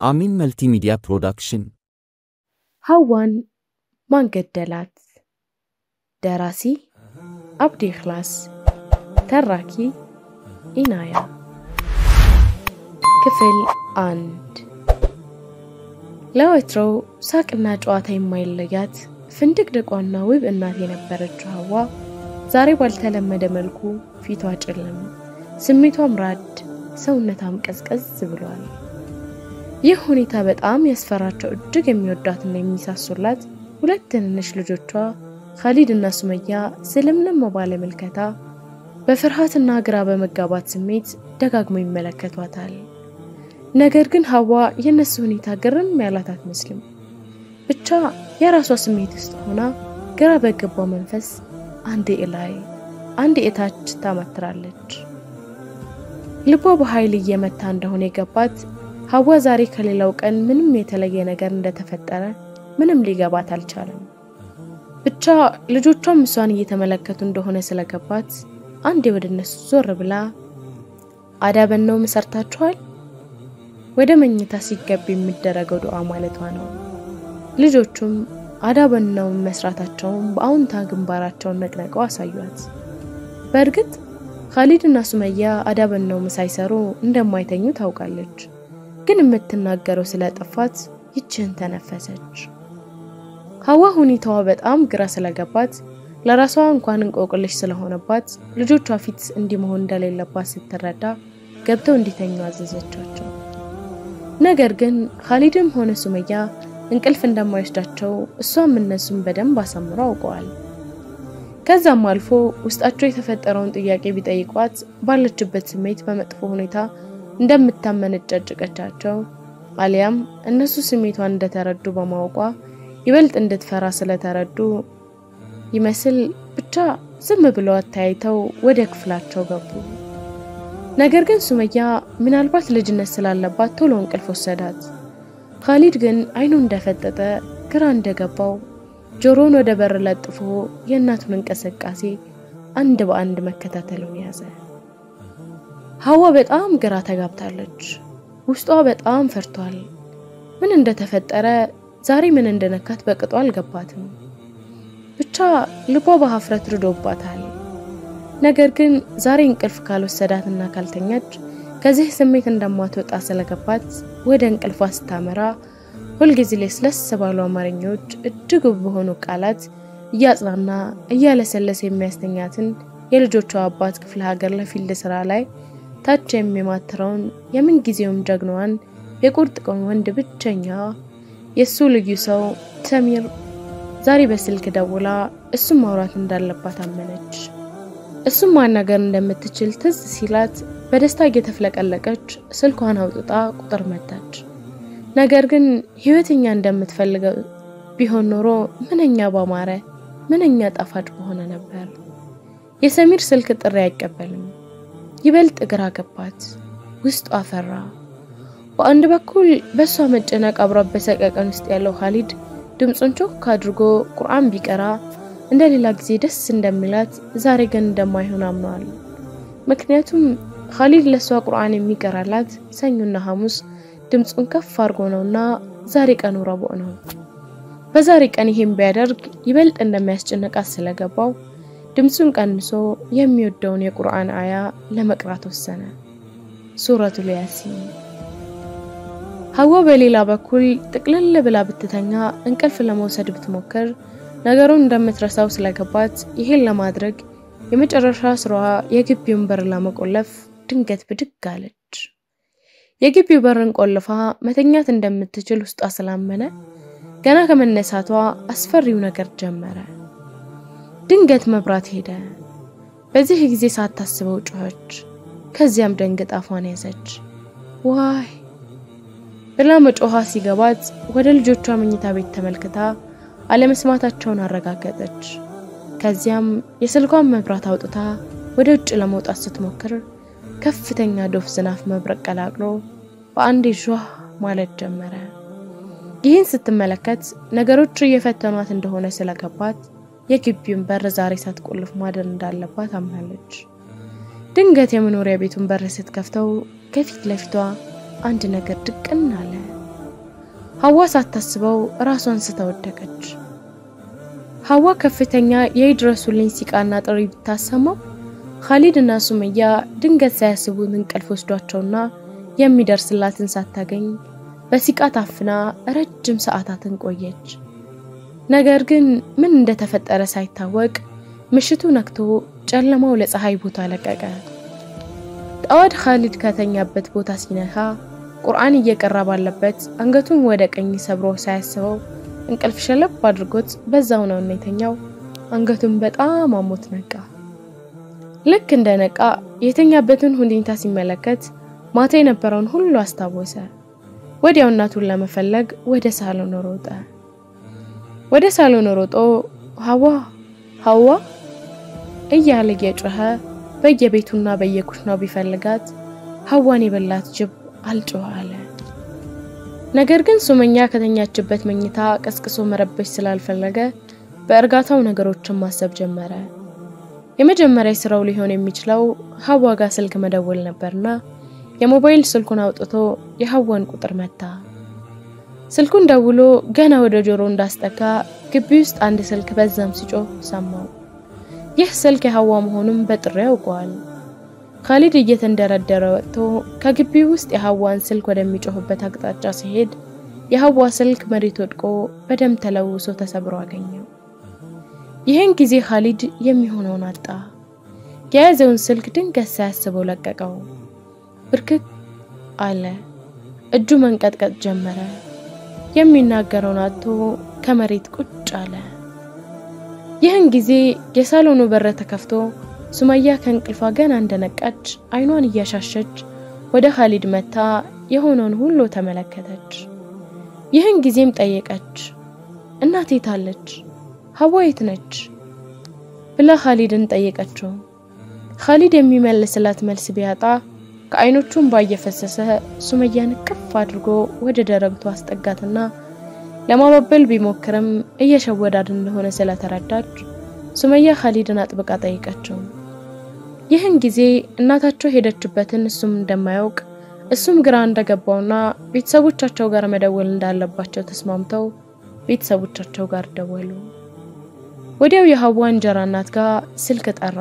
አሚን መልቲሚዲያ ፕሮዳክሽን ሐዋን ማን ገደላት? ደራሲ አብዲ ኢኽላስ፣ ተራኪ ኢናያ። ክፍል አንድ። ለወትሮው ሳቅና ጨዋታ የማይለያት ፍንድቅድቋና ውብ እናት የነበረችው ሐዋ ዛሬ ባልተለመደ መልኩ ፊቷ ጨለም፣ ስሜቷም ራድ፣ ሰውነቷም ቀዝቀዝ ብሏል። ይህ ሁኔታ በጣም ያስፈራቸው እጅግ የሚወዷትና የሚሳሱላት ሁለት ትንንሽ ልጆቿ ካሊድ እና ሱመያ ስለምንም ባለ ምልከታ በፍርሃትና ግራ በመጋባት ስሜት ደጋግሞ ይመለከቷታል። ነገር ግን ሐዋ የእነሱ ሁኔታ ግርም ያላት አትመስልም። ብቻ የራሷ ስሜት ውስጥ ሆና ግራ በገባው መንፈስ አንዴ እላይ አንዴ እታች ታማትራለች። ልቧ በኃይል እየመታ እንደሆነ የገባት ሐዋ ዛሬ ከሌላው ቀን ምንም የተለየ ነገር እንደተፈጠረ ምንም ሊገባት አልቻለም። ብቻ ልጆቿም እሷን እየተመለከቱ እንደሆነ ስለገባት አንዴ ወደ እነሱ ዞር ብላ አዳበን ነው መሰርታችኋል? ወደ መኝታ ሲገብ የሚደረገው ዱዓ ማለቷ ነው። ልጆቹም አዳበን ነው መስራታቸውን በአዎንታ ግንባራቸውን ነቅነቀው አሳዩት። በእርግጥ ካሊድ ሱመያ አዳበን ነው ሳይሰሩ እንደማይተኙ ታውቃለች። ግን የምትናገረው ስለጠፋት ይችን ተነፈሰች። ሐዋ ሁኔታዋ በጣም ግራ ስለገባት ለራሷ እንኳን እንቆቅልሽ ስለሆነባት ልጆቿ ፊት እንዲህ መሆን እንደሌለባት ስትረዳ ገብተው እንዲተኙ አዘዘቻቸው። ነገር ግን ካሊድም ሆነ ሱመያ እንቅልፍ እንደማይወስዳቸው እሷም እነሱም በደንብ አሳምረው አውቀዋል። ከዛም አልፎ ውስጣቸው የተፈጠረውን ጥያቄ ቢጠይቋት ባለችበት ስሜት በመጥፎ ሁኔታ እንደምታመነጫጭቀቻቸው አሊያም እነሱ ስሜቷን እንደተረዱ በማወቋ ይበልጥ እንድትፈራ ስለተረዱ ይመስል ብቻ ዝም ብለው አተያይተው ወደ ክፍላቸው ገቡ። ነገር ግን ሱመያ ምናልባት ልጅነት ስላለባት ቶሎ እንቅልፍ ወሰዳት። ካሊድ ግን አይኑ እንደፈጠጠ ግራ እንደገባው ጆሮውን ወደ በር ለጥፎ የእናቱን እንቅስቃሴ አንድ በአንድ መከታተሉን ያዘ። ሐዋ በጣም ግራ ተጋብታለች። ውስጧ በጣም ፈርቷል። ምን እንደተፈጠረ ዛሬ ምን እንደነካት በቅጡ አልገባትም። ብቻ ልቧ በሀፍረት ርዶባታል። ነገር ግን ዛሬ እንቅልፍ ካልወሰዳትና ካልተኛች ከዚህ ስሜት እንደማትወጣ ስለገባት ወደ እንቅልፏ ስታመራ ሁልጊዜ ለስለስ ባሉ አማርኛዎች እጅግ ውብ በሆኑ ቃላት እያጽናና እያለሰለሰ የሚያስተኛትን የልጆቿ አባት ክፍለ ሀገር ለፊልድ ስራ ላይ ታች የሚማትረውን የምንጊዜውም ጀግናዋን የቁርጥ ቀን ወንድ ብቸኛ የእሱ ልዩ ሰው ሰሚር ዛሬ በስልክ ደውላ እሱም ማውራት እንዳለባት አመነች። እሱም ማናገር እንደምትችል ትዝ ሲላት በደስታ እየተፍለቀለቀች ስልኳን አውጥታ ቁጥር መታች። ነገር ግን ህይወትኛ እንደምትፈልገው ቢሆን ኖሮ ምንኛ ባማረ ምንኛ ጣፋጭ በሆነ ነበር። የሰሚር ስልክ ጥሪ አይቀበልም። ይበልጥ ግራ ገባት፣ ውስጡ አፈራ። በአንድ በኩል በእሷ መጨነቅ አብሯት በሰቀቀን ውስጥ ያለው ካሊድ ድምፁን ቾክ አድርጎ ቁርአን ቢቀራ እንደ ሌላ ጊዜ ደስ እንደሚላት ዛሬ ግን እንደማይሆን አምነዋል። ምክንያቱም ካሊድ ለእሷ ቁርአን የሚቀራላት ሰኞና ሐሙስ ድምፁን ከፍ አድርጎ ነውና ዛሬ ቀኑ ረቡዕ ነው። በዛሬ ቀን ይሄን ቢያደርግ ይበልጥ እንደሚያስጨንቃት ስለገባው ድምፁን ቀንሶ የሚወደውን የቁርአን አያ ለመቅራት ወሰነ። ሱረቱል ያሲን። ሐዋ በሌላ በኩል ጥቅልል ብላ ብትተኛ እንቅልፍ ለመውሰድ ብትሞክር ነገሩን እንደምትረሳው ስለገባት ይሄን ለማድረግ የመጨረሻ ስራዋ የግቢውን በር ለመቆለፍ ድንገት ብድግ አለች። የግቢው በርን ቆልፋ መተኛት እንደምትችል ውስጧ ስላመነ ገና ከመነሳቷ አስፈሪው ነገር ጀመረ። ድንገት መብራት ሄደ። በዚህ ጊዜ ሳታስበው ጮኸች። ከዚያም ደንግጣ አፏን ያዘች። ዋይ ብላ መጮኋ ሲገባት ወደ ልጆቿ መኝታ ቤት ተመልክታ አለመስማታቸውን አረጋገጠች። ከዚያም የስልኳን መብራት አውጥታ ወደ ውጭ ለመውጣት ስትሞክር ከፍተኛ ዶፍ ዝናብ መብረቅ ቀላቅሎ በአንዴ ዣህ ማለት ጀመረ። ይህን ስትመለከት ነገሮች እየፈተኗት እንደሆነ ስለገባት የግቢውን በር ዛሬ ሳትቆልፍ ማደር እንዳለባት አምናለች። ድንገት የመኖሪያ ቤቱን በር ስትከፍተው ከፊት ለፊቷ አንድ ነገር ድቅን አለ። ሐዋ ሳታስበው ራሷን ስተወደቀች። ሐዋ ከፍተኛ የይድረሱልኝ ሲቃና ጥሪ ብታሰማው ኻሊድ እና ሱመያ ድንገት ሳያስቡት እንቅልፍ ወስዷቸውና የሚደርስላትን ሳታገኝ በሲቃ ታፍና ረጅም ሰዓታትን ቆየች። ነገር ግን ምን እንደተፈጠረ ሳይታወቅ ምሽቱ ነክቶ ጨለማው ለፀሐይ ቦታ ለቀቀ። ጠዋት ኻሊድ ከተኛበት ቦታ ሲነካ ቁርአን እየቀራ ባለበት አንገቱን ወደ ቀኝ ሰብሮ ሳያስበው እንቅልፍ ሸለብ አድርጎት በዛው ነው የተኛው። አንገቱን በጣም አሞት ነቃ። ልክ እንደ ነቃ የተኛበትን ሁኔታ ሲመለከት ማታ የነበረውን ሁሉ አስታወሰ። ወዲያው እናቱን ለመፈለግ ወደ ሳሎን ሮጠ። ወደ ሳሎን ሮጦ ሐዋ ሐዋ እያለ እየጮኸ በየቤቱና በየኩሽናው ቢፈልጋት ሐዋን የበላት ጅብ አልጮኸ አለ። ነገር ግን ሱመኛ ከተኛችበት መኝታ ቀስቅሶ መረበሽ ስላልፈለገ በእርጋታው ነገሮችን ማሰብ ጀመረ። የመጀመሪያ ስራው ሊሆን የሚችለው ሐዋ ጋር ስልክ መደወል ነበርና የሞባይል ስልኩን አውጥቶ የሐዋን ቁጥር መታ። ስልኩን ደውሎ ገና ወደ ጆሮ እንዳስጠጋ ግቢ ውስጥ አንድ ስልክ በዛም ሲጮህ ሰማው። ይህ ስልክ የሐዋ መሆኑን በጥሪ ያውቀዋል። ኻሊድ እየተንደረደረ ወጥቶ ከግቢው ውስጥ የሐዋን ስልክ ወደሚጮህበት አቅጣጫ ሲሄድ የሐዋ ስልክ መሬት ወድቆ በደም ተለውሶ ተሰብሮ አገኘው። ይህን ጊዜ ኻሊድ የሚሆነውን አጣ። የያዘውን ስልክ ድንገት ሳያስበው ለቀቀው። ብርክክ አለ። እጁ መንቀጥቀጥ ጀመረ። የሚናገረውን አጥቶ ከመሬት ቁጭ አለ። ይህን ጊዜ የሳሎኑ በር ተከፍቶ ሱመያ ከእንቅልፏ ገና እንደነቃች አይኗን እያሻሸች ወደ ኻሊድ መታ የሆነውን ሁሉ ተመለከተች። ይህን ጊዜም ጠየቀች፣ እናቴ ታለች? ሐዋ የት ነች? ብላ ኻሊድን ጠየቀችው። ኻሊድ የሚመልስላት መልስ ቢያጣ ከአይኖቹም ባየፈሰሰ ሱመያን ቅፍ አድርጎ ወደ ደረግቱ አስጠጋትና ለማባበል ቢሞክርም እየሸወዳድ እንደሆነ ስለተረዳች ሱመያ ኻሊድን አጥብቃ ጠይቀችው። ይህን ጊዜ እናታቸው ሄደችበትን እሱም እንደማያውቅ እሱም ግራ እንደገባውና ቤተሰቦቻቸው ጋር መደወል እንዳለባቸው ተስማምተው ቤተሰቦቻቸው ጋር ደወሉ። ወዲያው የሐዋ እንጀራ እናት ጋር ስልክ ጠራ።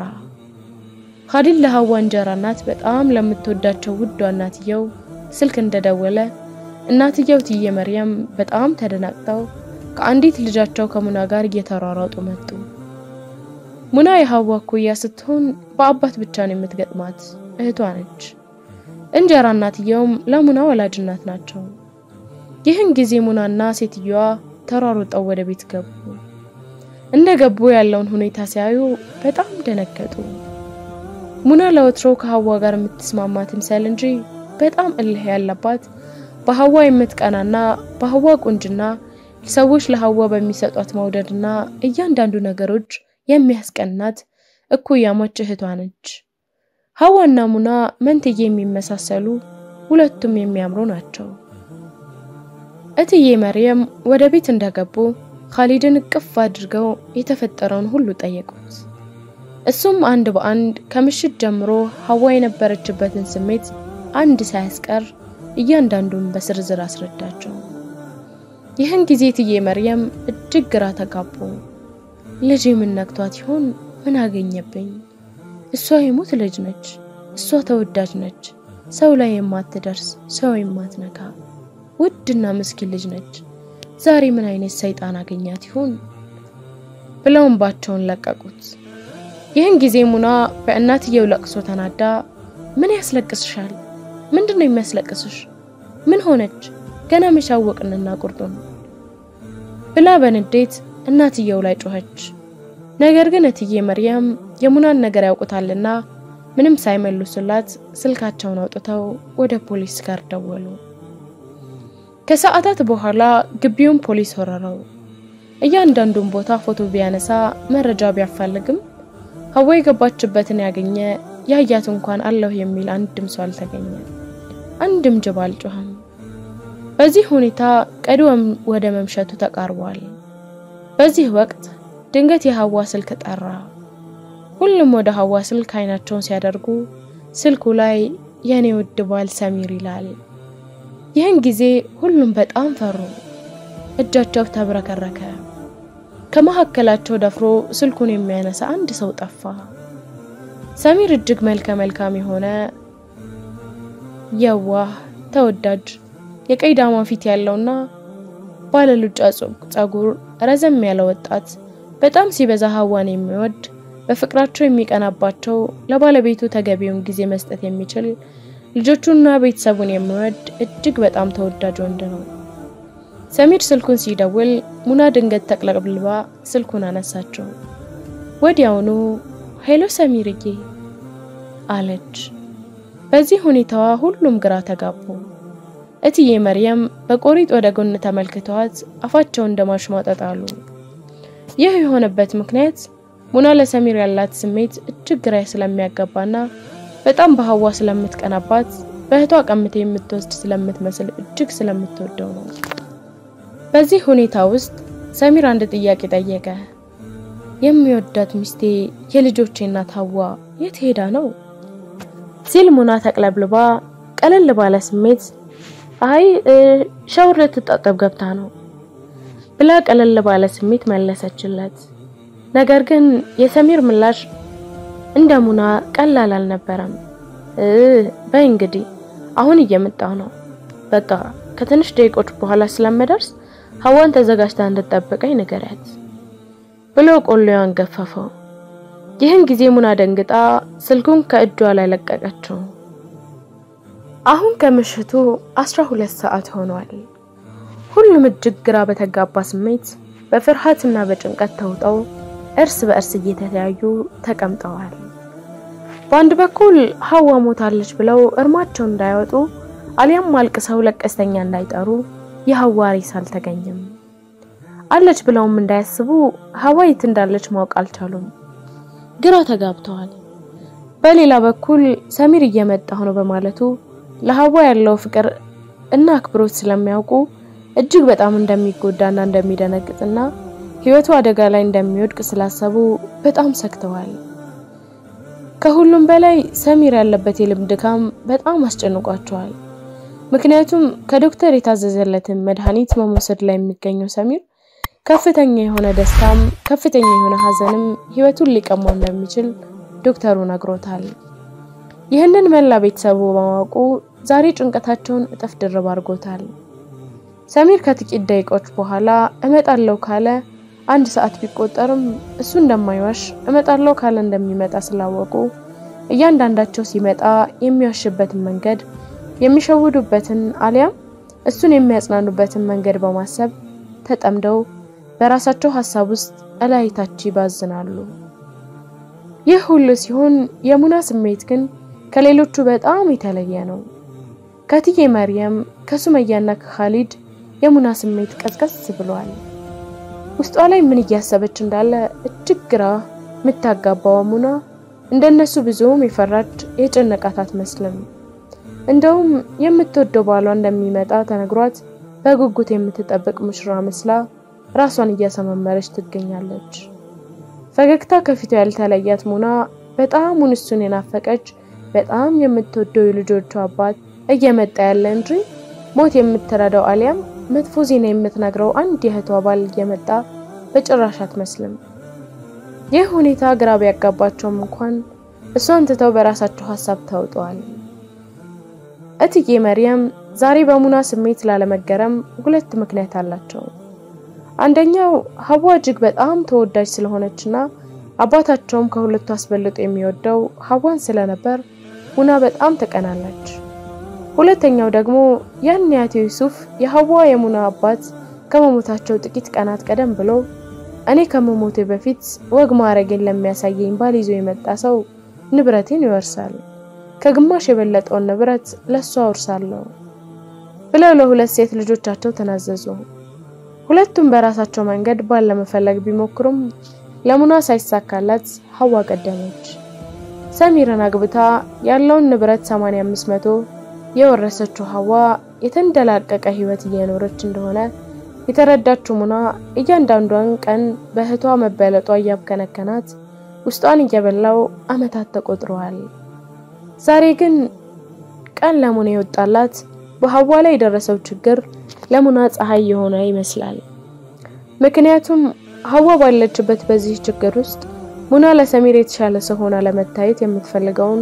ኻሊድ ለሐዋ እንጀራ እናት በጣም ለምትወዳቸው ውዷ እናትየው ስልክ እንደደወለ እናትየው ትዬ መርየም በጣም ተደናቅተው ከአንዲት ልጃቸው ከሙና ጋር እየተሯሯጡ መጡ። ሙና የሐዋ እኩያ ስትሆን በአባት ብቻ ነው የምትገጥማት፣ እህቷ ነች። እንጀራ እናትየውም ለሙና ወላጅ እናት ናቸው። ይህን ጊዜ ሙናና ሴትየዋ ተሯሩጠው ወደ ቤት ገቡ። እንደ ገቡ ያለውን ሁኔታ ሲያዩ በጣም ደነገጡ። ሙና ለወትሮ ከሐዋ ጋር የምትስማማ ትምሰል እንጂ በጣም እልህ ያለባት በሐዋ የምትቀናና በሐዋ ቁንጅና ሰዎች ለሐዋ በሚሰጧት መውደድና እያንዳንዱ ነገሮች የሚያስቀናት እኩያሞች እህቷ ነች። ሐዋና ሙና መንትዬ የሚመሳሰሉ ሁለቱም የሚያምሩ ናቸው። እትዬ መርየም ወደ ቤት እንደገቡ ኻሊድን እቅፍ አድርገው የተፈጠረውን ሁሉ ጠየቁት። እሱም አንድ በአንድ ከምሽት ጀምሮ ሐዋ የነበረችበትን ስሜት አንድ ሳያስቀር እያንዳንዱን በዝርዝር አስረዳቸው። ይህን ጊዜ እትዬ መርየም እጅግ ግራ ተጋቡ። ልጅ ምን ነክቷት ይሆን? ምን አገኘብኝ? እሷ የሞት ልጅ ነች። እሷ ተወዳጅ ነች። ሰው ላይ የማትደርስ ሰው የማትነካ ውድና ምስኪን ልጅ ነች። ዛሬ ምን አይነት ሰይጣን አገኛት ይሆን ብለው እንባቸውን ለቀቁት። ይህን ጊዜ ሙና በእናትየው ለቅሶ ተናዳ ምን ያስለቅስሻል? ምንድን ነው የሚያስለቅስሽ? ምን ሆነች? ገና መቻወቅንና ቁርጡን ብላ በንዴት እናትየው ላይ ጮኸች። ነገር ግን እትዬ መርያም የሙናን ነገር ያውቁታልና ምንም ሳይመልሱላት ስልካቸውን አውጥተው ወደ ፖሊስ ጋር ደወሉ። ከሰዓታት በኋላ ግቢውን ፖሊስ ወረረው። እያንዳንዱን ቦታ ፎቶ ቢያነሳ መረጃ ቢያፋልግም ሐዋ የገባችበትን ያገኘ ያያት እንኳን አለሁ የሚል አንድም ሰው አልተገኘ። አንድም ጅብ አልጮኸም። በዚህ ሁኔታ ቀድወም ወደ መምሸቱ ተቃርቧል። በዚህ ወቅት ድንገት የሐዋ ስልክ ጠራ። ሁሉም ወደ ሐዋ ስልክ አይናቸውን ሲያደርጉ ስልኩ ላይ የኔ ውድ ባል ሰሚር ይላል። ይህን ጊዜ ሁሉም በጣም ፈሩ። እጃቸው ተብረከረከ። ከመካከላቸው ደፍሮ ስልኩን የሚያነሳ አንድ ሰው ጠፋ። ሰሚር እጅግ መልከ መልካም የሆነ የዋህ ተወዳጅ የቀይ ዳማ ፊት ያለውና ባለሉጫ ጸጉር ረዘም ያለ ወጣት በጣም ሲበዛ ሀዋን የሚወድ በፍቅራቸው የሚቀናባቸው ለባለቤቱ ተገቢውን ጊዜ መስጠት የሚችል ልጆቹንና ቤተሰቡን የሚወድ እጅግ በጣም ተወዳጅ ወንድ ነው። ሰሚር ስልኩን ሲደውል ሙና ድንገት ተቅለብልባ ስልኩን አነሳቸው። ወዲያውኑ ሄሎ ሰሚርዬ አለች። በዚህ ሁኔታዋ ሁሉም ግራ ተጋቡ። እትዬ መርየም በቆሪጥ ወደ ጎን ተመልክተዋት አፋቸውን እንደማሽሟጠጥ አሉ። ይህ የሆነበት ምክንያት ሙና ለሰሚር ያላት ስሜት እጅግ ግራ ስለሚያጋባና በጣም በሀዋ ስለምትቀናባት በእህቷ ቀምቴ የምትወስድ ስለምትመስል እጅግ ስለምትወደው ነው። በዚህ ሁኔታ ውስጥ ሰሚር አንድ ጥያቄ ጠየቀ። የሚወዳት ሚስቴ የልጆቼ እናት ሀዋ የት ሄዳ ነው ሲል ሙና ተቅለብልባ ቀለል ባለ ስሜት አይ ሻወር ልትጣጠብ ገብታ ነው ብላ ቀለል ባለ ስሜት መለሰችለት። ነገር ግን የሰሚር ምላሽ እንደ ሙና ቀላል አልነበረም። በይ እንግዲህ አሁን እየመጣሁ ነው፣ በቃ ከትንሽ ደቂቆች በኋላ ስለምደርስ ሀዋን ተዘጋጅታ እንድትጠብቀኝ ንገሪያት ብሎ ቆሎዋን ገፈፈው። ይህን ጊዜ ሙና ደንግጣ ስልኩን ከእጇ ላይ ለቀቀችው። አሁን ከምሽቱ አስራ ሁለት ሰዓት ሆኗል። ሁሉም እጅግ ግራ በተጋባ ስሜት በፍርሃትና በጭንቀት ተውጠው እርስ በእርስ እየተለያዩ ተቀምጠዋል። በአንድ በኩል ሀዋ ሞታለች ብለው እርማቸው እንዳይወጡ አሊያም አልቅሰው ለቀስተኛ እንዳይጠሩ የሀዋ ሬሳ አልተገኘም። አለች ብለውም እንዳያስቡ ሀዋ የት እንዳለች ማወቅ አልቻሉም። ግራ ተጋብተዋል። በሌላ በኩል ሰሚር እየመጣሁ ነው በማለቱ ለሀዋ ያለው ፍቅር እና አክብሮት ስለሚያውቁ እጅግ በጣም እንደሚጎዳና እንደሚደነግጥና ሕይወቱ አደጋ ላይ እንደሚወድቅ ስላሰቡ በጣም ሰግተዋል። ከሁሉም በላይ ሰሚር ያለበት የልብ ድካም በጣም አስጨንቋቸዋል። ምክንያቱም ከዶክተር የታዘዘለትን መድኃኒት በመውሰድ ላይ የሚገኘው ሰሚር ከፍተኛ የሆነ ደስታም ከፍተኛ የሆነ ሐዘንም ሕይወቱን ሊቀማው እንደሚችል ዶክተሩ ነግሮታል። ይህንን መላ ቤተሰቡ በማወቁ ዛሬ ጭንቀታቸውን እጥፍ ድርብ አድርጎታል። ሰሚር ከጥቂት ደቂቃዎች በኋላ እመጣለሁ ካለ አንድ ሰዓት ቢቆጠርም እሱ እንደማይዋሽ እመጣለሁ ካለ እንደሚመጣ ስላወቁ እያንዳንዳቸው ሲመጣ የሚዋሽበትን መንገድ የሚሸውዱበትን አሊያም እሱን የሚያጽናኑበትን መንገድ በማሰብ ተጠምደው በራሳቸው ሀሳብ ውስጥ እላይታች ይባዝናሉ። ይህ ሁሉ ሲሆን የሙና ስሜት ግን ከሌሎቹ በጣም የተለየ ነው። ከትዬ መርየም ከሱመያና ከኻሊድ የሙና ስሜት ቀዝቀዝ ብሏል። ውስጧ ላይ ምን እያሰበች እንዳለ እጅግ ግራ የምታጋባው ሙና እንደነሱ ብዙም የፈራች የጨነቃት አትመስልም። እንደውም የምትወደው ባሏ እንደሚመጣ ተነግሯት በጉጉት የምትጠብቅ ሙሽራ መስላ ራሷን እያሰማመረች ትገኛለች። ፈገግታ ከፊቷ ያልተለያት ሙና በጣም እሱን የናፈቀች በጣም የምትወደው የልጆቿ አባት እየመጣ ያለ እንጂ ሞት የምትረዳው አሊያም መጥፎ ዜና የምትነግረው አንድ የእህቷ ባል እየመጣ በጭራሽ አትመስልም። ይህ ሁኔታ ግራ ቢያጋባቸውም እንኳን እሷን ትተው በራሳቸው ሀሳብ ተውጠዋል። እትዬ መርየም ዛሬ በሙና ስሜት ላለመገረም ሁለት ምክንያት አላቸው። አንደኛው ሀዋ እጅግ በጣም ተወዳጅ ስለሆነችና አባታቸውም ከሁለቱ አስበልጦ የሚወደው ሀዋን ስለነበር ሙና በጣም ተቀናለች። ሁለተኛው ደግሞ ያን የአቶ ዩሱፍ የሀዋ የሙና አባት ከመሞታቸው ጥቂት ቀናት ቀደም ብሎ እኔ ከመሞቴ በፊት ወግ ማዕረጌን ለሚያሳየኝ ባል ይዞ የመጣ ሰው ንብረቴን ይወርሳል፣ ከግማሽ የበለጠውን ንብረት ለሷ አውርሳለሁ ብለው ለሁለት ሴት ልጆቻቸው ተናዘዙ። ሁለቱም በራሳቸው መንገድ ባል ለመፈለግ ቢሞክሩም ለሙና ሳይሳካላት ሀዋ ቀደመች። ሰሚርን አግብታ ያለውን ንብረት 85 መቶ የወረሰችው ሀዋ የተንደላቀቀ ሕይወት እየኖረች እንደሆነ የተረዳችው ሙና እያንዳንዷን ቀን በእህቷ መበለጧ እያብከነከናት ውስጧን እየበላው ዓመታት ተቆጥረዋል። ዛሬ ግን ቀን ለሙና የወጣላት በሀዋ ላይ የደረሰው ችግር ለሙና ፀሐይ የሆነ ይመስላል። ምክንያቱም ሀዋ ባለችበት በዚህ ችግር ውስጥ ሙና ለሰሚር የተሻለ ሰው ሆና ለመታየት የምትፈልገውን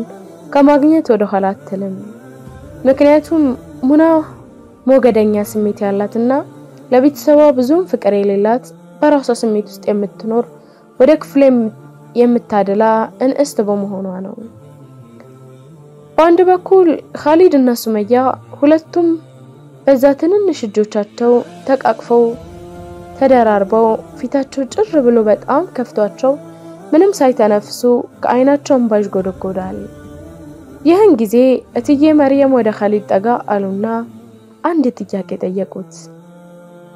ከማግኘት ወደ ኋላ አትልም። ምክንያቱም ሙና ሞገደኛ ስሜት ያላትና ለቤተሰቧ ብዙም ፍቅር የሌላት በራሷ ስሜት ውስጥ የምትኖር ወደ ክፍሉ የምታደላ እንስት በመሆኗ ነው። በአንድ በኩል ካሊድ እና ሱመያ ሁለቱም በዛ ትንንሽ እጆቻቸው ተቃቅፈው ተደራርበው ፊታቸው ጭር ብሎ በጣም ከፍቷቸው ምንም ሳይተነፍሱ ከዓይናቸው እንባ ይጎደጎዳል። ይህን ጊዜ እትዬ መርየም ወደ ካሊድ ጠጋ አሉና አንድ ጥያቄ ጠየቁት።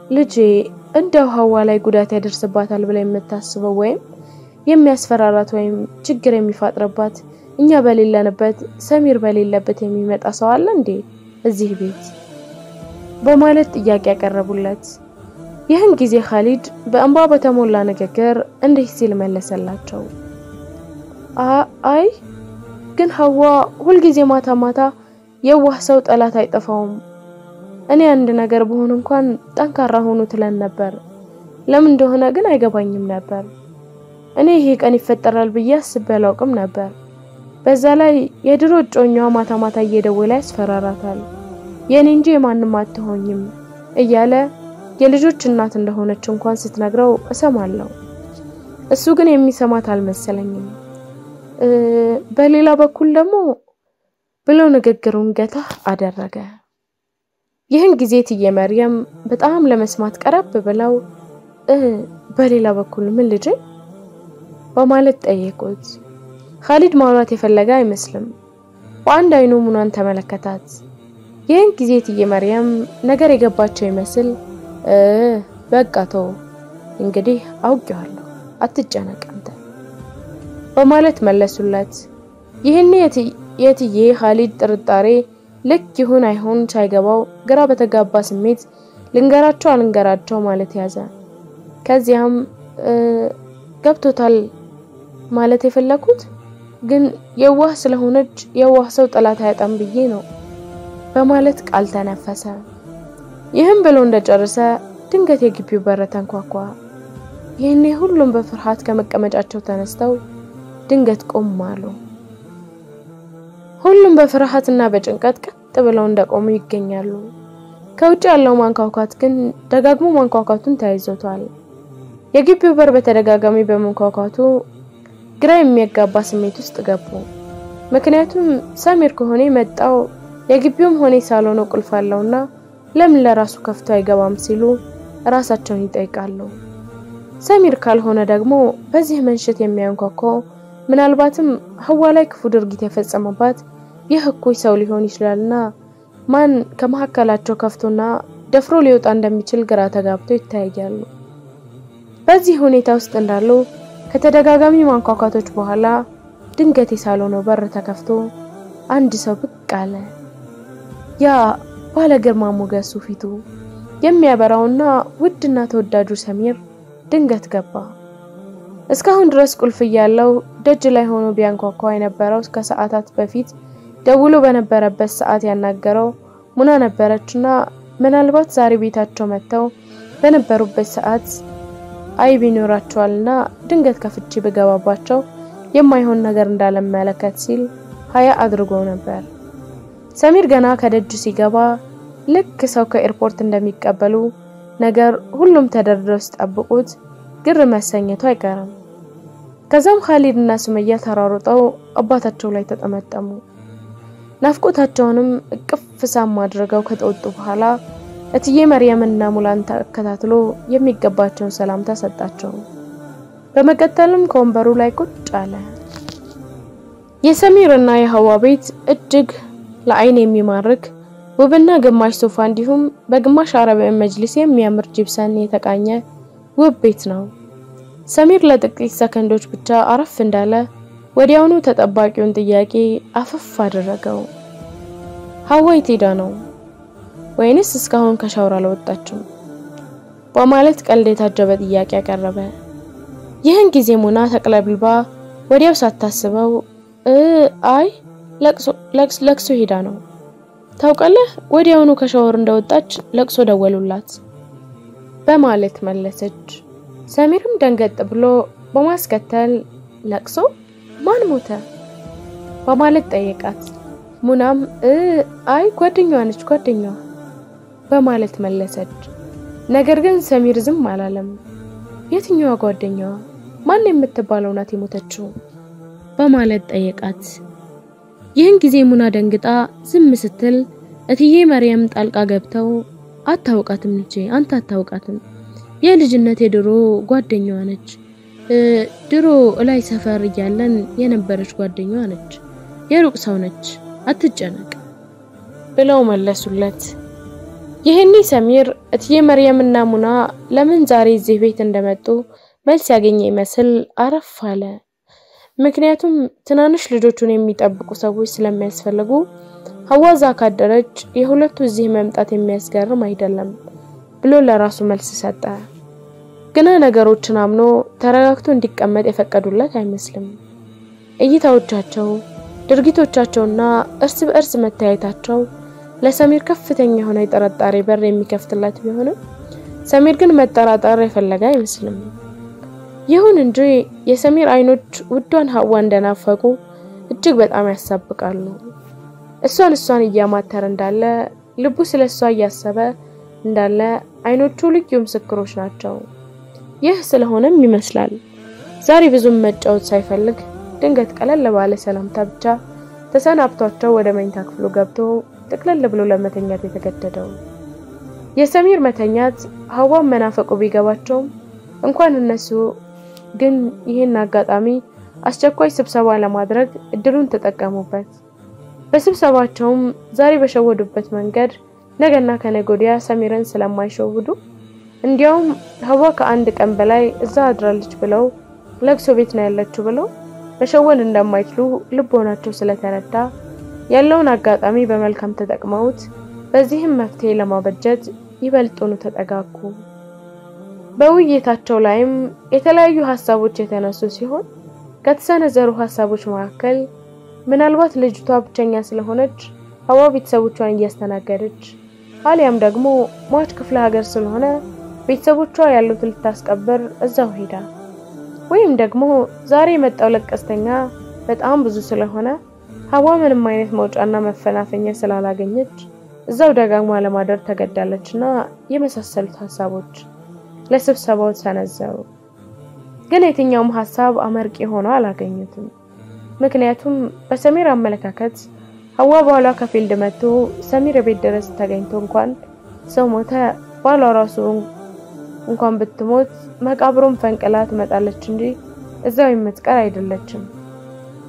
ልጄ እንደው ሀዋ ላይ ጉዳት ያደርስባታል ብላ የምታስበው ወይም የሚያስፈራራት ወይም ችግር የሚፋጥርባት እኛ በሌለንበት ሰሚር በሌለበት የሚመጣ ሰው አለ እንዴ እዚህ ቤት? በማለት ጥያቄ ያቀረቡለት። ይህን ጊዜ ካሊድ በእንባ በተሞላ ንግግር እንዲህ ሲል መለሰላቸው። አይ ግን ሀዋ ሁልጊዜ ማታ ማታ የዋህ ሰው ጠላት አይጠፋውም። እኔ አንድ ነገር በሆን እንኳን ጠንካራ ሆኑ ትለን ነበር። ለምን እንደሆነ ግን አይገባኝም ነበር። እኔ ይሄ ቀን ይፈጠራል ብዬ አስቤ አላውቅም ነበር። በዛ ላይ የድሮ እጮኛዋ ማታ ማታ እየደወለ ያስፈራራታል። የኔ እንጂ የማንም አትሆኝም እያለ የልጆች እናት እንደሆነች እንኳን ስትነግረው እሰማለሁ። እሱ ግን የሚሰማት አልመሰለኝም። በሌላ በኩል ደግሞ ብሎ ንግግሩን ገታ አደረገ። ይህን ጊዜ እትዬ መርየም በጣም ለመስማት ቀረብ ብለው በሌላ በኩል ምን ልጅ በማለት ጠየቁት። ካሊድ ማውራት የፈለገ አይመስልም። በአንድ አይኑ ሙናን ተመለከታት። ይህን ጊዜ እትዬ መርየም ነገር የገባቸው ይመስል በቃ ተው እንግዲህ አውቄዋለሁ፣ አትጨነቅ አንተ በማለት መለሱለት። ይህን የእትዬ ካሊድ ጥርጣሬ ልክ ይሁን አይሁን ሳይገባው ግራ በተጋባ ስሜት ልንገራቸው አልንገራቸው ማለት ያዘ። ከዚያም ገብቶታል ማለት የፈለኩት ግን የዋህ ስለሆነች የዋህ ሰው ጠላት አያጣም ብዬ ነው በማለት ቃል ተነፈሰ። ይህም ብሎ እንደጨረሰ ድንገት የግቢው በር ተንኳኳ። ይህኔ ሁሉም በፍርሃት ከመቀመጫቸው ተነስተው ድንገት ቆም አሉ። ሁሉም በፍርሃትና በጭንቀት ቀጥ ብለው እንደቆሙ ይገኛሉ። ከውጭ ያለው ማንኳኳት ግን ደጋግሞ ማንኳኳቱን ተያይዞታል። የግቢው በር በተደጋጋሚ በመንኳኳቱ ግራ የሚያጋባ ስሜት ውስጥ ገቡ። ምክንያቱም ሰሚር ከሆነ የመጣው የግቢውም ሆነ ሳሎኑ ቁልፍ አለውና ለምን ለራሱ ከፍቶ አይገባም ሲሉ ራሳቸውን ይጠይቃሉ። ሰሚር ካልሆነ ደግሞ በዚህ መንሽት የሚያንኳኳው ምናልባትም ሀዋ ላይ ክፉ ድርጊት የፈጸመባት ይህ እኩይ ሰው ሊሆን ይችላልና ማን ከመካከላቸው ከፍቶና ደፍሮ ሊወጣ እንደሚችል ግራ ተጋብተው ይታያሉ። በዚህ ሁኔታ ውስጥ እንዳሉ ከተደጋጋሚ ማንኳኳቶች በኋላ ድንገት የሳሎኑ በር ተከፍቶ አንድ ሰው ብቅ አለ። ያ ባለ ግርማ ሞገሱ ፊቱ የሚያበራውና ውድና ተወዳጁ ሰሚር ድንገት ገባ። እስካሁን ድረስ ቁልፍ እያለው ደጅ ላይ ሆኖ ቢያንኳኳ የነበረው ከሰዓታት በፊት ደውሎ በነበረበት ሰዓት ያናገረው ሙና ነበረችና ምናልባት ዛሬ ቤታቸው መጥተው በነበሩበት ሰዓት አይብ ይኖራቸዋልና ድንገት ከፍቼ ብገባባቸው የማይሆን ነገር እንዳለመለከት ሲል ሀያ አድርጎ ነበር። ሰሚር ገና ከደጅ ሲገባ ልክ ሰው ከኤርፖርት እንደሚቀበሉ ነገር ሁሉም ተደርድረው ሲጠብቁት ግር መሰኘቱ አይቀርም። ከዛም ካሊድ እና ሱመያ ተራሩጠው አባታቸው ላይ ተጠመጠሙ። ናፍቆታቸውንም እቅፍ ሳም አድርገው ከተወጡ በኋላ እትዬ መርየምና ሙላን ተከታትሎ የሚገባቸውን ሰላምታ ሰጣቸው። በመቀጠልም ከወንበሩ ላይ ቁጭ አለ። የሰሚርና የሀዋ ቤት እጅግ ለአይን የሚማርክ ውብና ግማሽ ሶፋ እንዲሁም በግማሽ አረቢያን መጅሊስ የሚያምር ጂፕሰን የተቃኘ ውብ ቤት ነው። ሰሚር ለጥቂት ሰከንዶች ብቻ አረፍ እንዳለ ወዲያውኑ ተጠባቂውን ጥያቄ አፈፍ አደረገው። ሀዋ የት ሄዳ ነው? ወይንስ እስካሁን ከሻወር አልወጣችም? በማለት ቀልድ የታጀበ ጥያቄ ያቀረበ። ይህን ጊዜ ሙና ተቅለብልባ ወዲያው ሳታስበው አይ ለቅሶ ሄዳ ነው ታውቃለህ፣ ወዲያውኑ ከሻወር እንደወጣች ለቅሶ ደወሉላት በማለት መለሰች። ሰሚርም ደንገጥ ብሎ በማስከተል ለቅሶ ማን ሞተ በማለት ጠየቃት። ሙናም አይ ጓደኛዋ ነች ጓደኛዋ በማለት መለሰች። ነገር ግን ሰሚር ዝም አላለም። የትኛዋ ጓደኛዋ ማን የምትባለው ናት የሞተችው በማለት ጠየቃት። ይህን ጊዜ ሙና ደንግጣ ዝም ስትል እትዬ መርየም ጣልቃ ገብተው አታውቃትም ልጄ፣ አንተ አታውቃትም። የልጅነት የድሮ ጓደኛዋ ነች። ድሮ እላይ ሰፈር እያለን የነበረች ጓደኛዋ ነች። የሩቅ ሰው ነች፣ አትጨነቅ ብለው መለሱለት። ይህኔ ሰሚር እትዬ መርየምና ሙና ለምን ዛሬ እዚህ ቤት እንደመጡ መልስ ያገኘ ይመስል አረፍ አለ። ምክንያቱም ትናንሽ ልጆቹን የሚጠብቁ ሰዎች ስለሚያስፈልጉ ሀዋዛ ካደረች የሁለቱ እዚህ መምጣት የሚያስገርም አይደለም ብሎ ለራሱ መልስ ሰጠ። ግና ነገሮችን አምኖ ተረጋግቶ እንዲቀመጥ የፈቀዱለት አይመስልም። እይታዎቻቸው፣ ድርጊቶቻቸውና እርስ በእርስ መተያየታቸው ለሰሚር ከፍተኛ የሆነ የጥርጣሬ በር የሚከፍትለት ቢሆንም ሰሚር ግን መጠራጠር የፈለገ አይመስልም። ይሁን እንጂ የሰሚር አይኖች ውዷን ሀዋ እንደናፈቁ እጅግ በጣም ያሳብቃሉ። እሷን እሷን እያማተረ እንዳለ ልቡ ስለ እሷ እያሰበ እንዳለ አይኖቹ ልዩ ምስክሮች ናቸው። ይህ ስለሆነም ይመስላል ዛሬ ብዙም መጫወት ሳይፈልግ ድንገት ቀለል ባለ ሰላምታ ብቻ ተሰናብቷቸው ወደ መኝታ ክፍሉ ገብቶ ጥቅለል ብሎ ለመተኛት የተገደደው። የሰሚር መተኛት ሀዋን መናፈቁ ቢገባቸውም እንኳን እነሱ ግን ይህን አጋጣሚ አስቸኳይ ስብሰባ ለማድረግ እድሉን ተጠቀሙበት። በስብሰባቸውም ዛሬ በሸወዱበት መንገድ ነገና ከነገ ወዲያ ሰሚርን ስለማይሸውዱ እንዲያውም ሀዋ ከአንድ ቀን በላይ እዛ አድራለች ብለው ለቅሶ ቤት ነው ያለችው ብለው መሸወድ እንደማይችሉ ልቦናቸው ስለተረዳ ያለውን አጋጣሚ በመልካም ተጠቅመውት በዚህም መፍትሄ ለማበጀት ይበልጡኑ ተጠጋጉ። በውይይታቸው ላይም የተለያዩ ሀሳቦች የተነሱ ሲሆን ከተሰነዘሩ ሀሳቦች መካከል ምናልባት ልጅቷ ብቸኛ ስለሆነች ሀዋ ቤተሰቦቿን እያስተናገደች አሊያም ደግሞ ሟች ክፍለ ሀገር ስለሆነ ቤተሰቦቿ ያሉትን ልታስቀብር እዛው ሄዳ ወይም ደግሞ ዛሬ የመጣው ለቀስተኛ በጣም ብዙ ስለሆነ ሀዋ ምንም አይነት መውጫና መፈናፈኛ ስላላገኘች እዛው ደጋግማ ለማደር ተገዳለች እና የመሳሰሉት ሀሳቦች ለስብሰባው ተሰነዘሩ። ግን የትኛውም ሀሳብ አመርቂ ሆኖ አላገኙትም። ምክንያቱም በሰሚር አመለካከት ሀዋ ባሏ ከፊልድ መጥቶ ሰሚር ቤት ድረስ ተገኝቶ እንኳን ሰው ሞተ ባሏ ራሱ እንኳን ብትሞት መቃብሩን ፈንቅላ ትመጣለች እንጂ እዛው የምትቀር አይደለችም።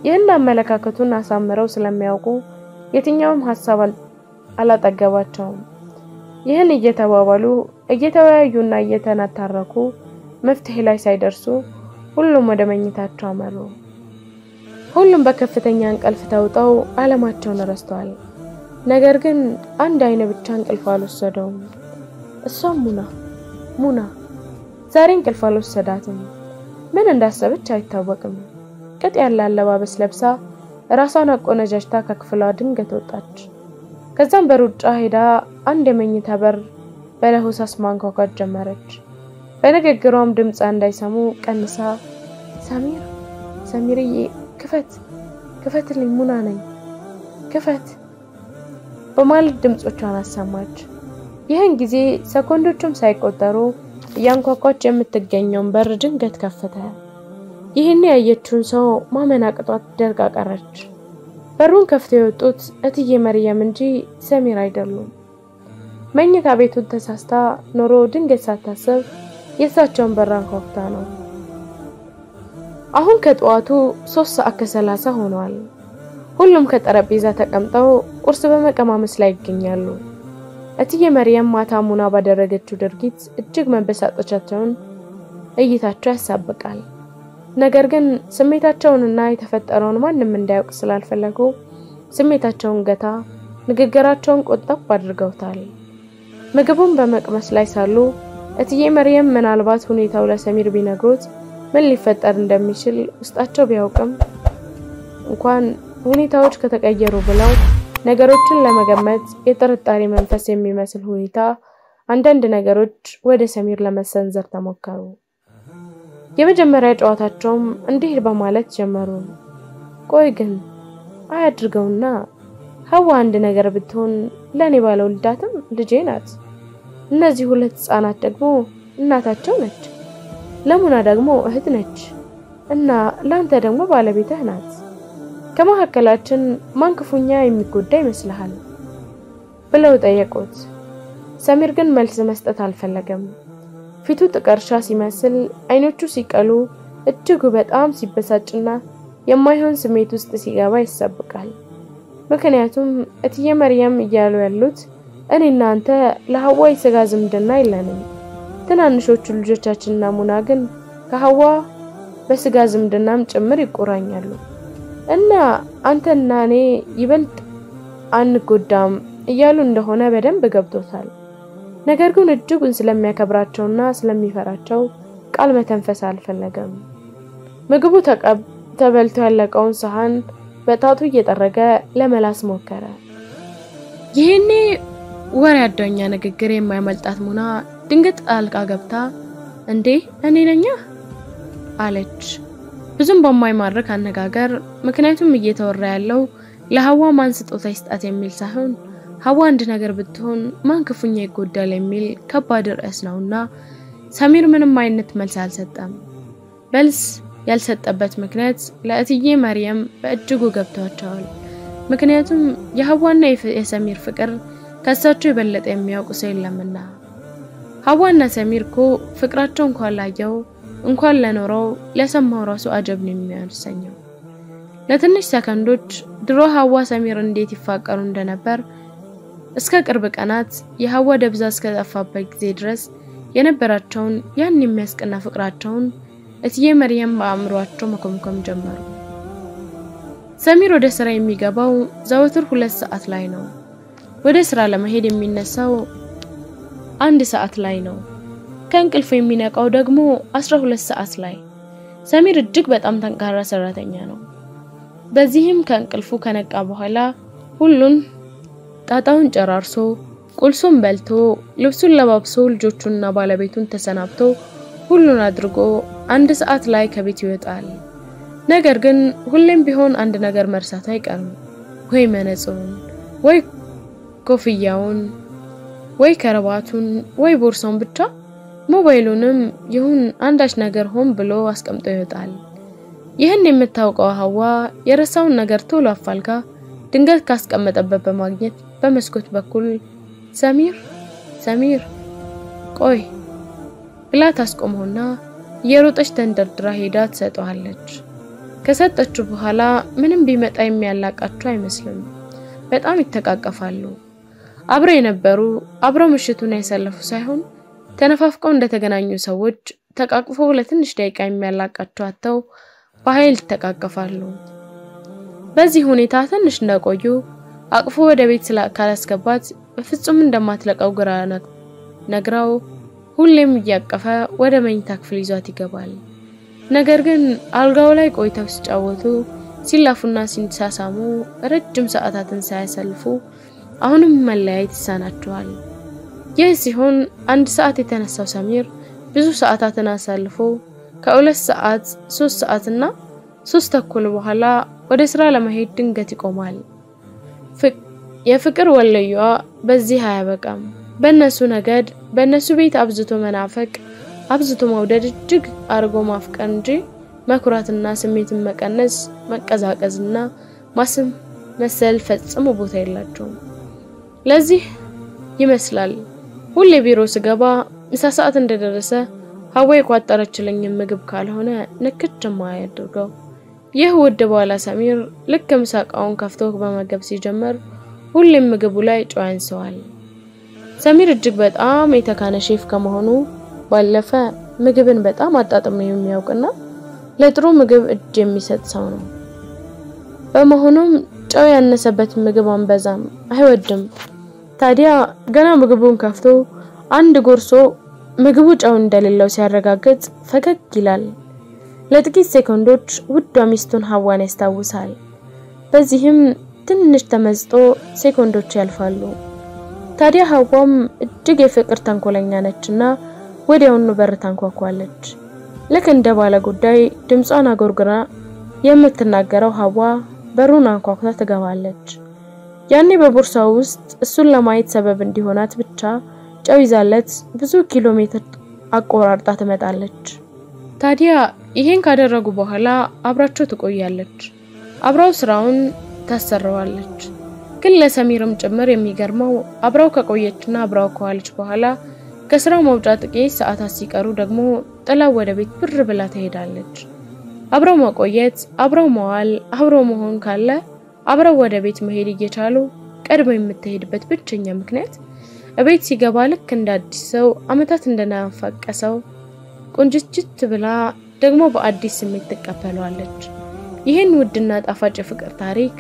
ይህን አመለካከቱን አሳምረው ስለሚያውቁ የትኛውም ሀሳብ አላጠገባቸውም። ይህን እየተባባሉ እየተወያዩና እየተነታረኩ መፍትሄ ላይ ሳይደርሱ ሁሉም ወደ መኝታቸው አመሩ። ሁሉም በከፍተኛ እንቅልፍ ተውጠው ዓለማቸውን ረስተዋል። ነገር ግን አንድ አይን ብቻ እንቅልፍ አልወሰደውም። እሷም ሙና ሙና ዛሬ እንቅልፍ አልወሰዳትም። ምን እንዳሰበች አይታወቅም። ቅጥ ያለ አለባበስ ለብሳ ራሷን አቆነጃጅታ ከክፍሏ ድንገት ወጣች። ከዛም በሩጫ ሄዳ አንድ የመኝታ በር በለሆሳስ ማንኳኳት ጀመረች። በንግግሯም ድምፃ እንዳይሰሙ ቀንሳ ሰሚር ሰሚርዬ ክፈት ክፈትልኝ፣ ሙና ነኝ ክፈት በማለት ድምፆቿን አሰማች። ይህን ጊዜ ሰኮንዶቹም ሳይቆጠሩ እያንኳኳች የምትገኘውን በር ድንገት ከፈተ። ይህን ያየችውን ሰው ማመን አቅጧት ደርቃ ቀረች። በሩን ከፍተው የወጡት እትዬ መርየም እንጂ ሰሚር አይደሉም። መኝታ ቤቱን ተሳስታ ኖሮ ድንገት ሳታስብ የእሳቸውን በር አንኳኩታ ነው። አሁን ከጠዋቱ ሶስት ሰዓት ከሰላሳ ሆኗል። ሁሉም ከጠረጴዛ ተቀምጠው ቁርስ በመቀማመስ ላይ ይገኛሉ። እትዬ መርየም ማታ ሙና ባደረገችው ድርጊት እጅግ መበሳጨታቸውን እይታቸው ያሳብቃል። ነገር ግን ስሜታቸውንና የተፈጠረውን ማንም እንዳያውቅ ስላልፈለጉ ስሜታቸውን ገታ፣ ንግግራቸውን ቆጠብ አድርገውታል። ምግቡን በመቅመስ ላይ ሳሉ እትዬ መርየም ምናልባት ሁኔታው ለሰሚር ቢነግሩት ምን ሊፈጠር እንደሚችል ውስጣቸው ቢያውቅም እንኳን ሁኔታዎች ከተቀየሩ ብለው ነገሮችን ለመገመት የጥርጣሬ መንፈስ የሚመስል ሁኔታ አንዳንድ ነገሮች ወደ ሰሚር ለመሰንዘር ተሞከሩ። የመጀመሪያ ጨዋታቸውም እንዲህ በማለት ጀመሩ። ቆይ ግን አያድርገውና ሀዋ አንድ ነገር ብትሆን ለእኔ ባለውልዳትም ልጄ ናት። እነዚህ ሁለት ህጻናት ደግሞ እናታቸው ነች። ለሙና ደግሞ እህት ነች እና ለአንተ ደግሞ ባለቤትህ ናት። ከመካከላችን ማን ክፉኛ የሚጎዳ ይመስልሃል? ብለው ጠየቁት። ሰሚር ግን መልስ መስጠት አልፈለገም። ፊቱ ጥቀርሻ ሲመስል፣ አይኖቹ ሲቀሉ፣ እጅጉ በጣም ሲበሳጭና የማይሆን ስሜት ውስጥ ሲገባ ይሰብቃል። ምክንያቱም እትዬ መርየም እያሉ ያሉት እኔና አንተ ለሀዋ የስጋ ዝምድና የለንም። ትናንሾቹ ልጆቻችንና ሙና ግን ከሀዋ በስጋ ዝምድናም ጭምር ይቆራኛሉ እና አንተና እኔ ይበልጥ አንጎዳም እያሉ እንደሆነ በደንብ ገብቶታል። ነገር ግን እጅጉን ስለሚያከብራቸውና ስለሚፈራቸው ቃል መተንፈስ አልፈለገም። ምግቡ ተበልቶ ያለቀውን ሰሃን በጣቱ እየጠረገ ለመላስ ሞከረ። ይህኔ ወሬ አዳኛ ንግግር የማይመልጣት ሙና ድንገት ጣልቃ ገብታ እንዴ እኔ ነኛ አለች። ብዙም በማይማርክ አነጋገር። ምክንያቱም እየተወራ ያለው ለሀዋ ማን ስጦታ ይስጣት የሚል ሳይሆን ሀዋ አንድ ነገር ብትሆን ማን ክፉኛ ይጎዳል የሚል ከባድ ርዕስ ነውና ሰሚር ምንም አይነት መልስ አልሰጠም። መልስ ያልሰጠበት ምክንያት ለእትዬ መርየም በእጅጉ ገብቷቸዋል። ምክንያቱም የሀዋና የሰሚር ፍቅር ከእሳቸው የበለጠ የሚያውቁ ሰው የለምና። ሀዋና ሰሚር እኮ ፍቅራቸው እንኳን ላየው እንኳን ለኖረው ለሰማው ራሱ አጀብ ነው የሚያሰኘው። ለትንሽ ሰከንዶች ድሮ ሀዋ ሰሚር እንዴት ይፋቀሩ እንደነበር እስከ ቅርብ ቀናት የሀዋ ደብዛ እስከጠፋበት ጊዜ ድረስ የነበራቸውን ያን የሚያስቀና ፍቅራቸውን እትዬ መርየም በአእምሯቸው መኮምኮም ጀመሩ። ሰሚር ወደ ስራ የሚገባው ዘወትር ሁለት ሰዓት ላይ ነው። ወደ ስራ ለመሄድ የሚነሳው አንድ ሰዓት ላይ ነው። ከእንቅልፉ የሚነቃው ደግሞ አስራ ሁለት ሰዓት ላይ። ሰሚር እጅግ በጣም ጠንካራ ሰራተኛ ነው። በዚህም ከእንቅልፉ ከነቃ በኋላ ሁሉን ጣጣውን ጨራርሶ ቁልሱን በልቶ ልብሱን ለባብሶ ልጆቹንና ባለቤቱን ተሰናብቶ ሁሉን አድርጎ አንድ ሰዓት ላይ ከቤት ይወጣል። ነገር ግን ሁሌም ቢሆን አንድ ነገር መርሳቱ አይቀርም። ወይ መነጽሩን፣ ወይ ኮፍያውን፣ ወይ ከረባቱን፣ ወይ ቦርሳውን ብቻ ሞባይሉንም ይሁን አንዳች ነገር ሆን ብሎ አስቀምጦ ይወጣል። ይህን የምታውቀው ሀዋ የረሳውን ነገር ቶሎ አፋልጋ ድንገት ካስቀመጠበት በማግኘት በመስኮት በኩል ሰሚር ሰሚር ቆይ ብላ ታስቆመውና የሮጠች ተንደርድራ ሄዳ ትሰጠዋለች። ከሰጠችው በኋላ ምንም ቢመጣ የሚያላቃቸው አይመስልም። በጣም ይተቃቀፋሉ። አብረው የነበሩ አብረው ምሽቱን ያሳለፉ ሳይሆን ተነፋፍቀው እንደተገናኙ ሰዎች ተቃቅፈው ለትንሽ ደቂቃ የሚያላቃቸው አጥተው በኃይል ይተቃቀፋሉ። በዚህ ሁኔታ ትንሽ እንደቆዩ አቅፎ ወደ ቤት ካላስገባት በፍጹም እንደማትለቀው ግራ ነግራው ሁሌም እያቀፈ ወደ መኝታ ክፍል ይዟት ይገባል። ነገር ግን አልጋው ላይ ቆይተው ሲጫወቱ፣ ሲላፉና ሲሳሳሙ ረጅም ሰዓታትን ሳያሳልፉ አሁንም መለያየት ይሳናቸዋል። ይህ ሲሆን አንድ ሰዓት የተነሳው ሰሚር ብዙ ሰዓታትን አሳልፎ ከሁለት ሰዓት ሶስት ሰዓትና ሶስት ተኩል በኋላ ወደ ስራ ለመሄድ ድንገት ይቆማል። የፍቅር ወለዩዋ በዚህ አያበቃም። በእነሱ ነገድ በእነሱ ቤት አብዝቶ መናፈቅ አብዝቶ መውደድ እጅግ አርጎ ማፍቀር እንጂ መኩራትና ስሜትን መቀነስ መቀዛቀዝና ማስም መሰል ፈጽሞ ቦታ የላቸውም። ለዚህ ይመስላል ሁሌ ቢሮ ስገባ ምሳ ሰዓት እንደደረሰ ሀዋ የቋጠረችልኝን ምግብ ካልሆነ ንክች የማያደርገው። ይህ ውድ በኋላ ሰሚር ልክ ምሳ እቃውን ከፍቶ በመገብ ሲጀምር ሁሌም ምግቡ ላይ ጨው ያንሰዋል። ሰሚር እጅግ በጣም የተካነ ሼፍ ከመሆኑ ባለፈ ምግብን በጣም አጣጥሞ የሚያውቅና ለጥሩ ምግብ እጅ የሚሰጥ ሰው ነው። በመሆኑም ጨው ያነሰበት ምግብ አንበዛም አይወድም። ታዲያ ገና ምግቡን ከፍቶ አንድ ጎርሶ ምግቡ ጨው እንደሌለው ሲያረጋግጥ ፈገግ ይላል። ለጥቂት ሴኮንዶች ውዷ ሚስቱን ሀዋን ያስታውሳል። በዚህም ትንሽ ተመዝጦ ሴኮንዶች ያልፋሉ። ታዲያ ሀዋም እጅግ የፍቅር ተንኮለኛ ነችና ወዲያውኑ በር ታንኳኳለች። ልክ እንደ ባለ ጉዳይ ድምጿን አጎርግራ የምትናገረው ሀዋ በሩን አንኳኩታ ትገባለች። ያኔ በቦርሳው ውስጥ እሱን ለማየት ሰበብ እንዲሆናት ብቻ ጨው ይዛለት ብዙ ኪሎ ሜትር አቆራርጣ ትመጣለች። ታዲያ ይሄን ካደረጉ በኋላ አብራቸው ትቆያለች። አብራው ስራውን ታሰራዋለች። ግን ለሰሚርም ጭምር የሚገርመው አብራው ከቆየችና አብራው ከዋለች በኋላ ከስራው መውጫ ጥቂት ሰዓታት ሲቀሩ ደግሞ ጥላው ወደ ቤት ብር ብላ ትሄዳለች። አብረው መቆየት፣ አብረው መዋል፣ አብረው መሆን ካለ አብረው ወደ ቤት መሄድ እየቻሉ ቀድሞ የምትሄድበት ብቸኛ ምክንያት እቤት ሲገባ ልክ እንደ አዲስ ሰው አመታት እንደናፈቀ ሰው ቁንጅችት ብላ ደግሞ በአዲስ ስሜት ትቀበለዋለች። ይህን ውድና ጣፋጭ የፍቅር ታሪክ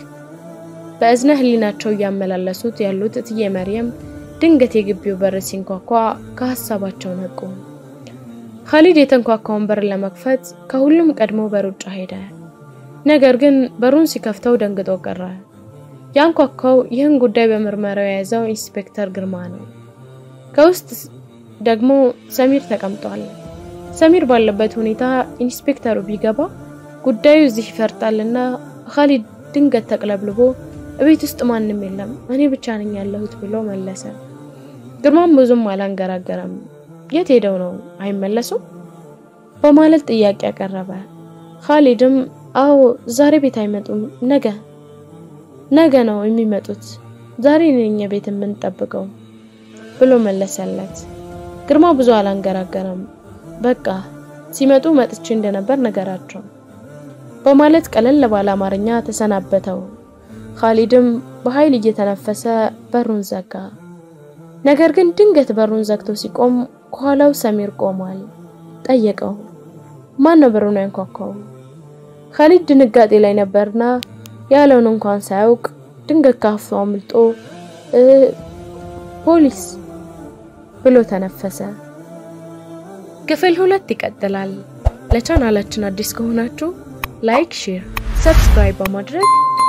በእዝነ ህሊናቸው እያመላለሱት ያሉት እትዬ መርየም ድንገት የግቢው በር ሲንኳኳ ከሀሳባቸው ነቁ። ካሊድ የተንኳኳውን በር ለመክፈት ከሁሉም ቀድሞ በሩጫ ሄደ። ነገር ግን በሩን ሲከፍተው ደንግጦ ቀረ። ያንኳኳው ይህን ጉዳይ በምርመራው የያዘው ኢንስፔክተር ግርማ ነው። ከውስጥ ደግሞ ሰሚር ተቀምጧል። ሰሚር ባለበት ሁኔታ ኢንስፔክተሩ ቢገባ ጉዳዩ እዚህ ይፈርጣልና ካሊድ ድንገት ተቅለብልቦ እቤት ውስጥ ማንም የለም እኔ ብቻ ነኝ ያለሁት ብሎ መለሰ። ግርማም ብዙም አላንገራገረም። የት ሄደው ነው አይመለሱም? በማለት ጥያቄ ያቀረበ። ካሊድም አዎ ዛሬ ቤት አይመጡም፣ ነገ ነገ ነው የሚመጡት፣ ዛሬ ነኝ ቤት የምንጠብቀው ብሎ መለሰለት። ግርማ ብዙ አላንገራገረም። በቃ ሲመጡ መጥቼ እንደነበር ነገራቸው በማለት ቀለል ባለ አማርኛ ተሰናበተው። ካሊድም በኃይል እየተነፈሰ በሩን ዘጋ። ነገር ግን ድንገት በሩን ዘግቶ ሲቆም ከኋላው ሰሚር ቆሟል። ጠየቀው፣ ማን ነው በሩን ያንኳኳው? ካሊድ ድንጋጤ ላይ ነበርና ያለውን እንኳን ሳያውቅ ድንገት ካፉ አምልጦ ፖሊስ ብሎ ተነፈሰ። ክፍል ሁለት ይቀጥላል። ለቻናላችን አዲስ ከሆናችሁ like, share, subscribe amar rek,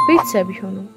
bir sebi honu.